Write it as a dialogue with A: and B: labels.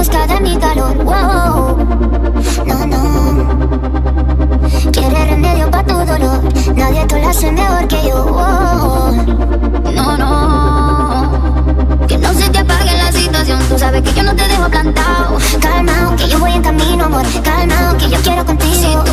A: busca de mi calor. Wow. No, no. Quiere remedio para tu dolor. Nadie te lo hace mejor que yo. Wow. No, no. Que no se te apague la situación. Tú sabes que yo no te dejo plantado. Calma, que yo voy en camino, amor. Calma, que yo quiero contigo.